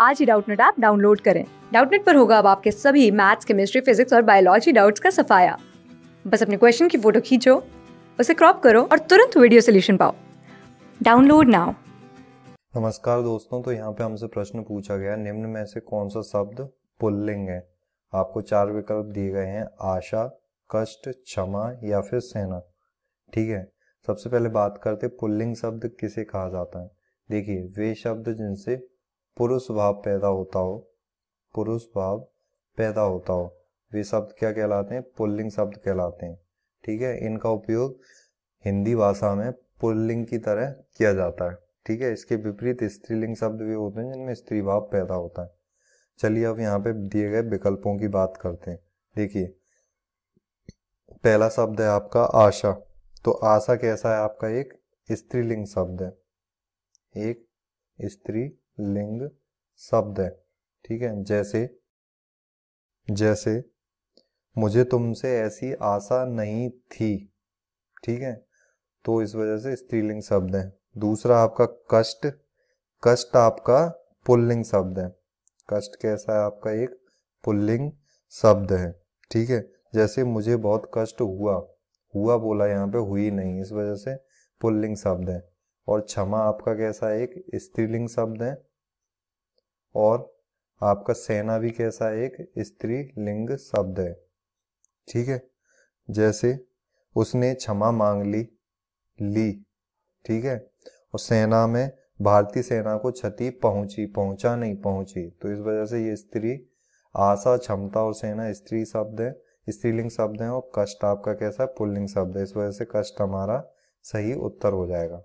आज ही Doubtnut app download करें। डाउटनेट पर होगा अब आपके सभी मैथ्स, केमिस्ट्री, फिजिक्स और बायोलॉजी डाउट्स का सफाया। बस अपने क्वेश्चन की फ़ोटो खींचो, उसे क्रॉप करो और तुरंत वीडियो सोल्यूशन पाओ। Download now. नमस्कार दोस्तों तो यहाँ पे हमसे प्रश्न पूछा गया, निम्न में से कौन सा शब्द पुल्लिंग है? आपको चार विकल्प दिए गए हैं, आशा, कष्ट, क्षमा या फिर सेना ठीक है? सबसे पहले बात करते पुल्लिंग शब्द किसे कहा जाता है? देखिए, वे शब्द जिनसे पुरुष भाव पैदा होता हो, पुरुष भाव पैदा होता हो। वे शब्द क्या कहलाते हैं? पुल्लिंग शब्द कहलाते हैं। ठीक है? इनका उपयोग हिंदी भाषा में पुल्लिंग की तरह किया जाता है। ठीक है? इसके विपरीत स्त्रीलिंग शब्द भी होते हैं जिनमें स्त्री भाव पैदा होता है। चलिए अब यहाँ पे दिए गए विकल्पों की बात करते हैं। देखिए, पहला शब्द है आपका आशा। तो आशा कैसा है? आपका एक स्त्रीलिंग शब्द है। एक स्त्री लिंग शब्द है, ठीक है? जैसे जैसे, मुझे तुमसे ऐसी आशा नहीं थी, ठीक है? तो इस वजह से स्त्रीलिंग शब्द है। दूसरा आपका कष्ट कष्ट आपका पुल्लिंग शब्द है। कष्ट कैसा है? आपका एक पुल्लिंग शब्द है, ठीक है? जैसे मुझे बहुत कष्ट हुआ हुआ बोला यहाँ पे हुई नहीं, इस वजह से पुल्लिंग शब्द है। और क्षमा आपका कैसा एक स्त्रीलिंग शब्द है। और आपका सेना भी कैसा एक स्त्री लिंग शब्द है। ठीक है? जैसे उसने क्षमा मांग ली ली। ठीक है? और सेना में, भारतीय सेना को क्षति पहुँची, पहुँचा नहीं, पहुँची। तो इस वजह से ये स्त्री आशा, क्षमता और सेना स्त्री शब्द है, स्त्रीलिंग शब्द है और कष्ट आपका कैसा है? पुल्लिंग शब्द है। इस वजह से कष्ट हमारा सही उत्तर हो जाएगा।